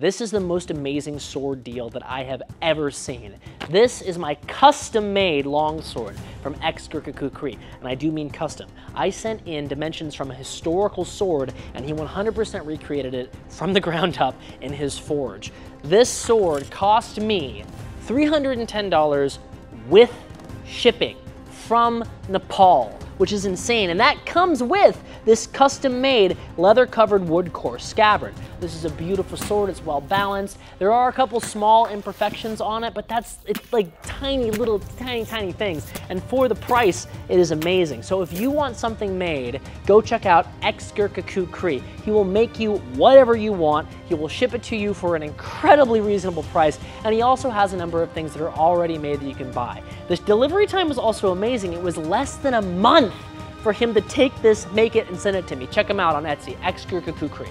This is the most amazing sword deal that I have ever seen. This is my custom-made longsword from X-Gurkha-Kukri, and I do mean custom. I sent in dimensions from a historical sword, and he 100% recreated it from the ground up in his forge. This sword cost me $310 with shipping from Nepal which is insane. And that comes with this custom made leather covered wood core scabbard. This is a beautiful sword, it's well balanced. There are a couple small imperfections on it, but that's, it's like tiny little, tiny, tiny things. And for the price, it is amazing. So if you want something made, go check out X-Gurkha Kukri. He will make you whatever you want. He will ship it to you for an incredibly reasonable price. And he also has a number of things that are already made that you can buy. The delivery time was also amazing. It was less than a month for him to take this, make it, and send it to me. Check him out on Etsy, X-Gurkha Kukri.